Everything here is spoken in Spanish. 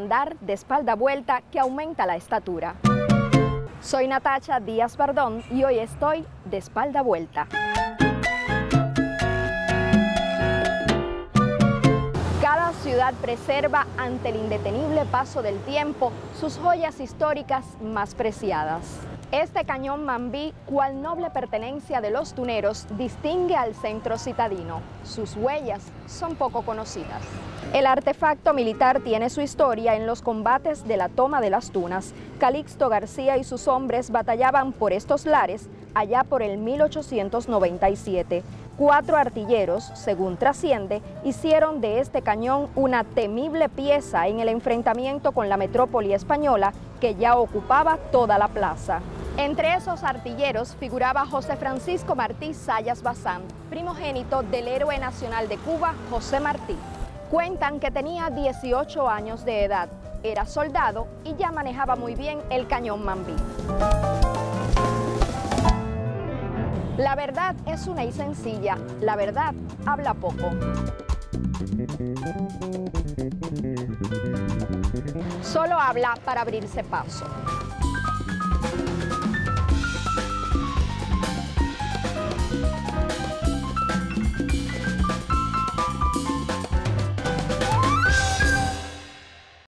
andar de espalda vuelta que aumenta la estatura. Soy Natacha Díaz Bardón y hoy estoy de espalda vuelta. Cada ciudad preserva ante el indetenible paso del tiempo sus joyas históricas más preciadas. Este cañón Mambí, cual noble pertenencia de los tuneros, distingue al centro citadino. Sus huellas son poco conocidas. El artefacto militar tiene su historia en los combates de la toma de las tunas. Calixto García y sus hombres batallaban por estos lares allá por el 1897. Cuatro artilleros, según trasciende, hicieron de este cañón una temible pieza en el enfrentamiento con la metrópoli española que ya ocupaba toda la plaza. Entre esos artilleros figuraba José Francisco Martí Sayas Bazán, primogénito del héroe nacional de Cuba, José Martí. Cuentan que tenía 18 años de edad, era soldado y ya manejaba muy bien el cañón Mambí. La verdad es una y sencilla, la verdad habla poco. Solo habla para abrirse paso.